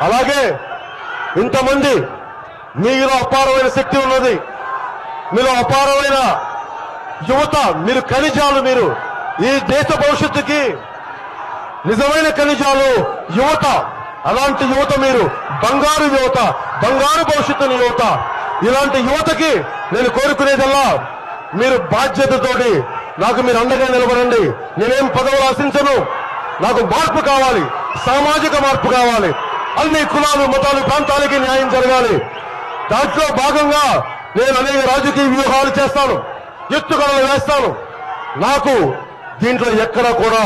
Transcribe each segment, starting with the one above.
అలాగే ఇంతమంది మీలో అపారమైన శక్తి ఉన్నది. మీలో అపారమైన యువత మీరు ఖనిజాలు మీరు ఈ దేశ భవిష్యత్తుకి నిజమైన ఖనిజాలు యువత అలాంటి యువత మీరు బంగారు యువత బంగారు భవిష్యత్తుని యువత ఇలాంటి యువతకి నేను కోరుకునేదల్లా మీరు బాధ్యతతోటి నాకు మీరు అండగా నిలబడండి. నేనేం పదవులు ఆశించను. నాకు మార్పు కావాలి. సామాజిక మార్పు కావాలి. అన్ని కులాలు మతాలు ప్రాంతాలకి న్యాయం జరగాలి. దాంట్లో భాగంగా నేను అనేక రాజకీయ వ్యూహాలు చేస్తాను ఎత్తుగడలు వేస్తాను. నాకు దీంట్లో ఎక్కడ కూడా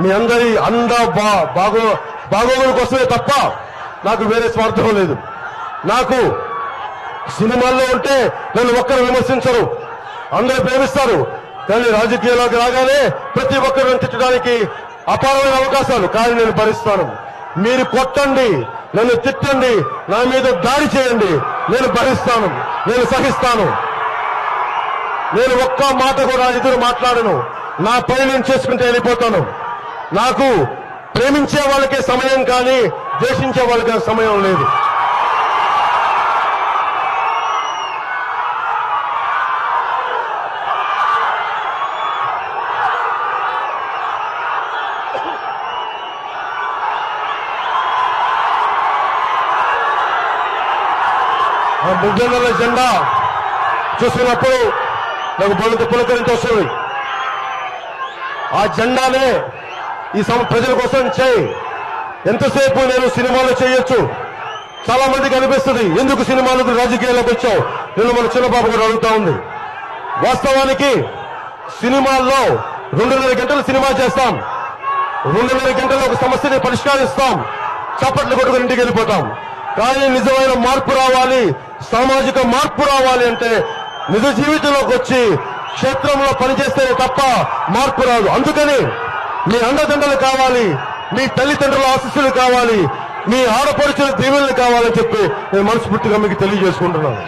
మీ అందరి అండ బా బాగో బాగోగుల కోసమే తప్ప నాకు వేరే స్వార్థం లేదు. నాకు సినిమాల్లో ఉంటే నన్ను ఒక్కరు విమర్శించరు అందరూ ప్రేమిస్తారు. కానీ రాజకీయాల్లోకి రాగానే ప్రతి ఒక్కరు తిట్టడానికి అపారమైన అవకాశాలు కానీ నేను భరిస్తాను. మీరు కొట్టండి. నన్ను తిట్టండి నా మీద దాడి చేయండి. నేను భరిస్తాను నేను సహిస్తాను. నేను ఒక్క మాట కూడా ఎదురు మాట్లాడను. నా పని నేను చేసుకుంటే వెళ్ళిపోతాను. నాకు ప్రేమించే వాళ్ళకే సమయం కానీ ద్వేషించే వాళ్ళకి సమయం లేదు. ఆ ముగ్గుల జెండా చూసినప్పుడు నాకు బొలుత పులకరించి వస్తుంది ఆ జెండానే ఈ సమ ప్రజల కోసం చేయి. ఎంతసేపు నేను సినిమాలు చేయొచ్చు? చాలా మందికి అనిపిస్తుంది ఎందుకు సినిమాలకు రాజకీయాల్లోకి వచ్చావు? నేను మన చిన్నబాబు గారు అడుగుతా ఉంది. వాస్తవానికి సినిమాల్లో రెండున్నర గంటలు సినిమా చేస్తాం. రెండున్నర గంటల్లో ఒక సమస్యని పరిష్కరిస్తాం. చప్పట్లు కొట్టుకుని ఇంటికి వెళ్ళిపోతాం. కానీ నిజమైన మార్పు రావాలి. సామాజిక మార్పు రావాలి అంటే నిజ జీవితంలోకి వచ్చి క్షేత్రంలో పనిచేస్తేనే తప్ప మార్పు రాదు. అందుకని మీ అండదండలు కావాలి మీ తల్లిదండ్రుల ఆశీస్సులు కావాలి మీ ఆడపడుచుల దీవెనలు కావాలని చెప్పి నేను మనస్ఫూర్తిగా మీకు తెలియజేసుకుంటున్నాను.